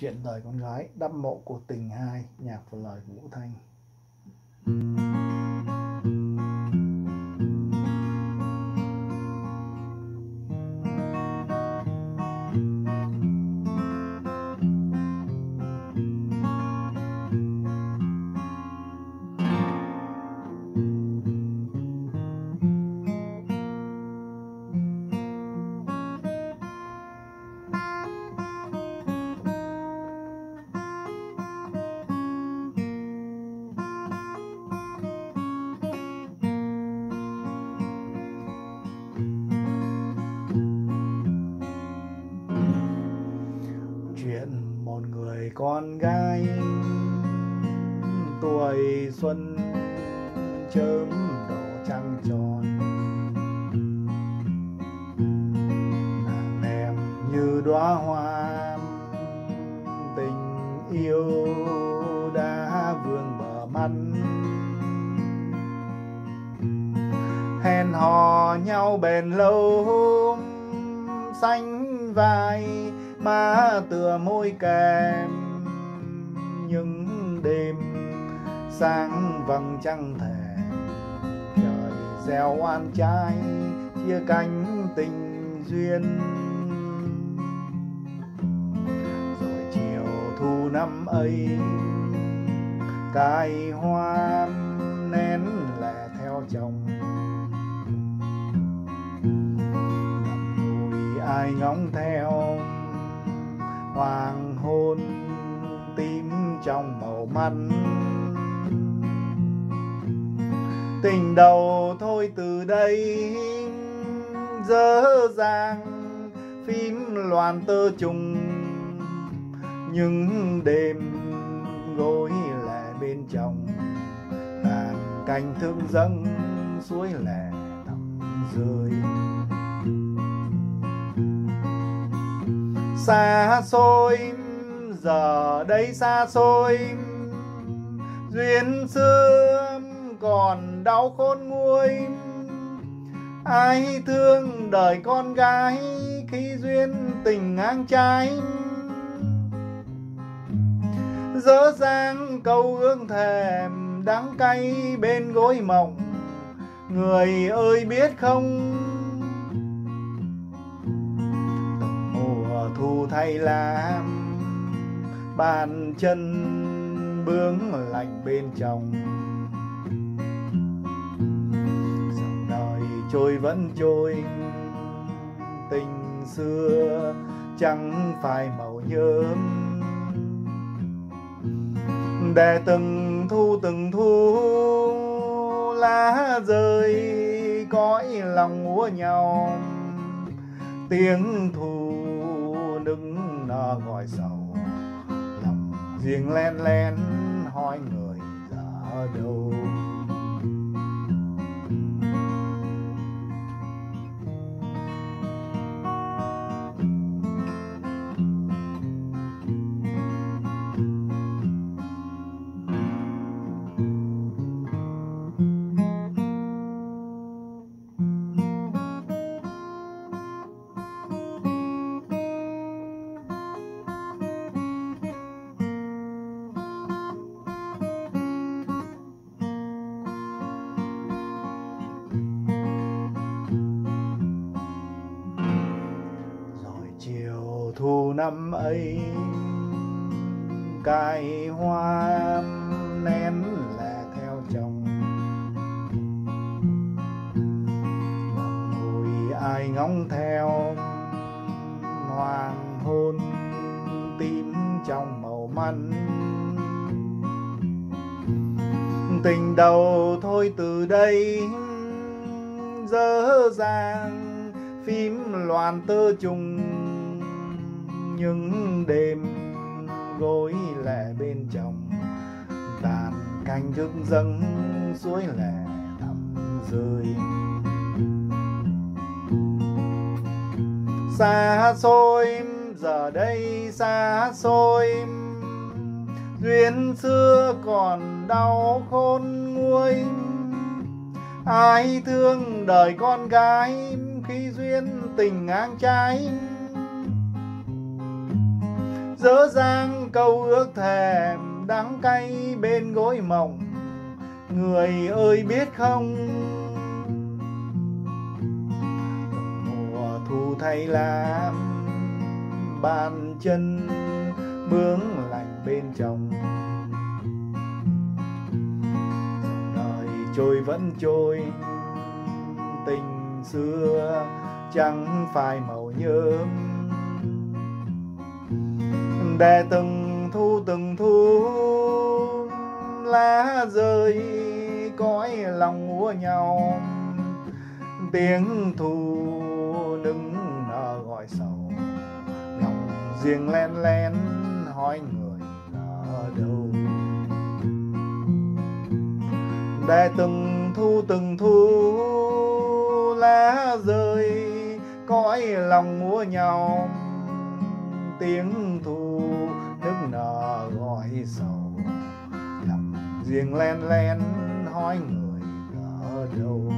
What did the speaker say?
chuyện đời con gái, đắp mộ của tình hai, nhạc và lời của Vũ Thanh. Con gái tuổi xuân chớm đỏ trăng tròn. Nàng em như đóa hoa tình yêu đã vương bờ mắt. Hẹn hò nhau bền lâu, xanh vai má tựa môi kèm những đêm sáng vầng trăng thề trời gieo oan trái, chia cánh tình duyên. Rồi chiều thu năm ấy, cài hoa nén lẻ theo chồng. Ngậm ai ngóng theo, hoàng hôn trong màu mắt tình đầu thôi từ đây dở dàng phim loàn tơ trùng. Những đêm gối lẻ bên chồng tàn canh thương dâng suối lẻ thầm rơi. Xa xôi giờ đây xa xôi. Duyên xưa còn đau khôn nguôi. Ai thương đời con gái khi duyên tình ngang trái? Dỡ dang câu ương thèm đắng cay bên gối mộng. Người ơi biết không? Mùa thu thay làm bàn chân bướng lạnh bên trong dòng đời trôi vẫn trôi, tình xưa chẳng phải màu nhớm. Để từng thu từng thu, lá rơi cõi lòng múa nhau. Tiếng thu đứng nở gọi sầu riêng len len hỏi người giờ đâu chiều năm ấy cài hoa nén là theo chồng. Ngậm ngùi ai ngóng theo, hoàng hôn tím trong màu măn tình đầu thôi từ đây, dở dàng phim loàn tơ trùng những đêm gối lẻ bên chồng, tàn canh thức dâng suối lẻ thầm rơi. Xa xôi, giờ đây xa xôi, duyên xưa còn đau khôn nguôi. Ai thương đời con gái khi duyên tình ngang trái? Dở dang câu ước thèm đắng cay bên gối mộng. Người ơi biết không? Mùa thu thay lam, bàn chân bướng lạnh bên trong đời trôi vẫn trôi, tình xưa chẳng phải màu nhớm để từng thu từng thu lá rơi, cõi lòng múa nhau. Tiếng thu nức nở gọi sầu, lòng riêng len len hỏi người ở đâu. Để từng thu từng thu lá rơi, cõi lòng múa nhau. Tiếng thu nở sầu lòng riêng len len hỏi người ở đâu?